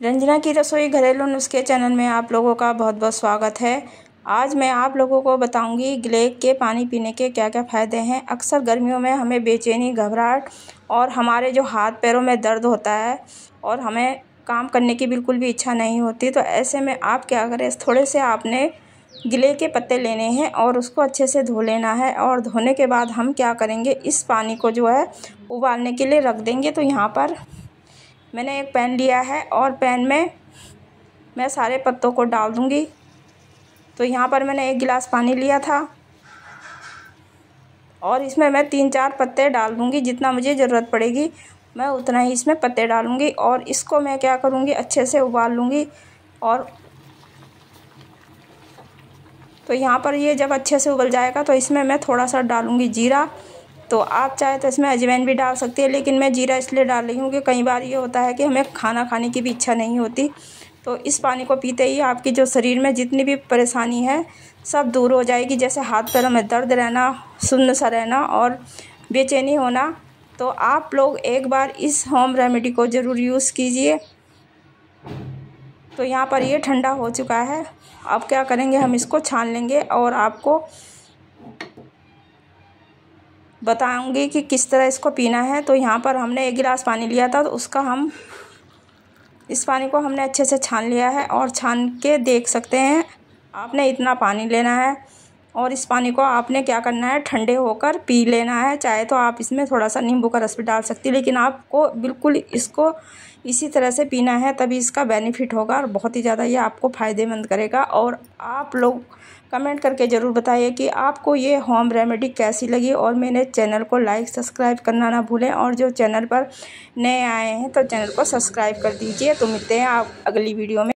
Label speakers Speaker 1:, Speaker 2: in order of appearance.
Speaker 1: रंजना की रसोई घरेलू नुस्खे चैनल में आप लोगों का बहुत बहुत स्वागत है। आज मैं आप लोगों को बताऊँगी ग्लेक के पानी पीने के क्या क्या फ़ायदे हैं। अक्सर गर्मियों में हमें बेचैनी, घबराहट और हमारे जो हाथ पैरों में दर्द होता है और हमें काम करने की बिल्कुल भी इच्छा नहीं होती। तो ऐसे में आप क्या करें, थोड़े से आपने गिले के पत्ते लेने हैं और उसको अच्छे से धो लेना है और धोने के बाद हम क्या करेंगे, इस पानी को जो है उबालने के लिए रख देंगे। तो यहाँ पर मैंने एक पैन लिया है और पैन में मैं सारे पत्तों को डाल दूँगी। तो यहाँ पर मैंने एक गिलास पानी लिया था और इसमें मैं तीन चार पत्ते डाल दूँगी, जितना मुझे ज़रूरत पड़ेगी, मैं उतना ही इसमें पत्ते डालूँगी और इसको मैं क्या करूँगी, अच्छे से उबाल लूँगी और तो यहाँ पर ये जब अच्छे से उबल जाएगा तो इसमें मैं थोड़ा सा डालूँगी जीरा तो आप चाहे तो इसमें अजवैन भी डाल सकती है, लेकिन मैं जीरा इसलिए डाल रही हूँ कि कई बार ये होता है कि हमें खाना खाने की भी इच्छा नहीं होती। तो इस पानी को पीते ही आपकी जो शरीर में जितनी भी परेशानी है, सब दूर हो जाएगी। जैसे हाथ पैरों में दर्द रहना, सुन्न सा रहना और बेचैनी होना तो आप लोग एक बार इस होम रेमेडी को ज़रूर यूज़ कीजिए। तो यहाँ पर ये ठंडा हो चुका है। अब क्या करेंगे, हम इसको छान लेंगे और आपको बताऊँगी कि किस तरह इसको पीना है। तो यहाँ पर हमने एक गिलास पानी लिया था तो उसका हम, इस पानी को हमने अच्छे से छान लिया है और छान के देख सकते हैं, आपने इतना पानी लेना है। और इस पानी को आपने क्या करना है? ठंडे होकर पी लेना है। चाहे तो आप इसमें थोड़ा सा नींबू का रस भी डाल सकती लेकिन आपको बिल्कुल इसको इसी तरह से पीना है, तभी इसका बेनिफिट होगा और बहुत ही ज़्यादा ये आपको फ़ायदेमंद करेगा। और आप लोग कमेंट करके ज़रूर बताइए कि आपको ये होम रेमेडी कैसी लगी, और मेरे चैनल को लाइक, सब्सक्राइब करना ना भूलें, और जो चैनल पर नए आए हैं तो चैनल को सब्सक्राइब कर दीजिए। तो मिलते हैं आप अगली वीडियो में।